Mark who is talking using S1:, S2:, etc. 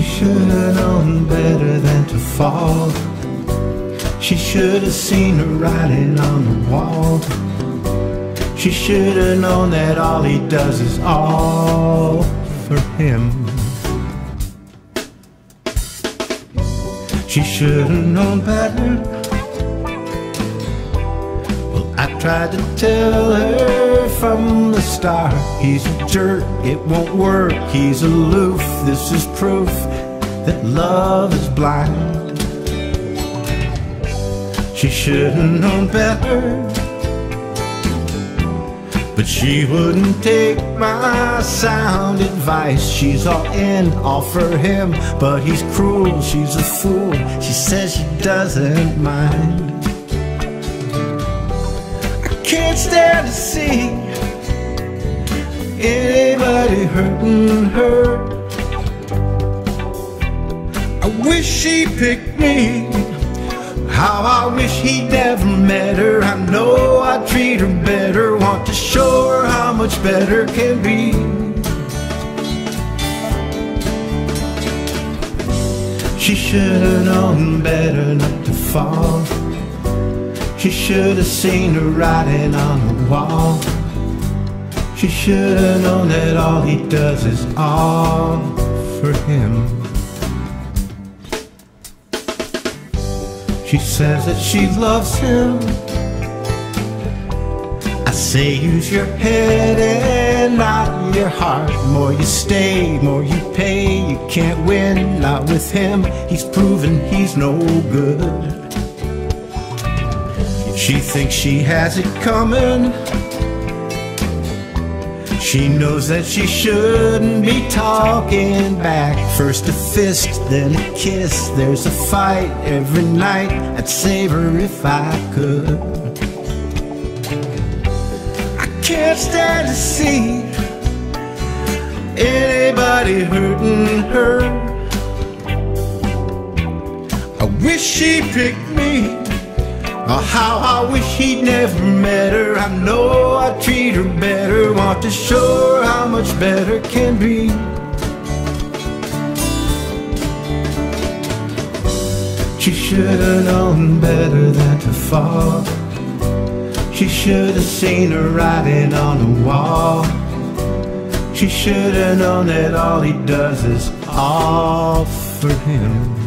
S1: should have known better than to fall. She should have seen her writing on the wall. She should have known that all he does is all for him. She should have known better. Tried to tell her from the start He's a jerk, it won't work, he's aloof This is proof that love is blind She should have known better but she wouldn't take my sound advice. She's all in, all for him, but he's cruel, she's a fool. She says she doesn't mind. Can't stand to see anybody hurting her. I wish she picked me. How I wish he'd never met her. I know I'd treat her better. Want to show her how much better can be. She should have known better not to fall. She should have seen the writing on the wall. She should have known that all he does is all for him. She says that she loves him. I say use your head and not your heart. More you stay, more you pay. You can't win, not with him. He's proven he's no good. She thinks she has it coming. She knows that she shouldn't be talking back. First a fist, then a kiss. There's a fight every night. I'd save her if I could. I can't stand to see anybody hurting her. I wish she picked me. How I wish he'd never met her. I know I'd treat her better. Want to show her how much better can be. She should have known better than to fall. She should have seen her writing on the wall. She should have known that all he does is all for him.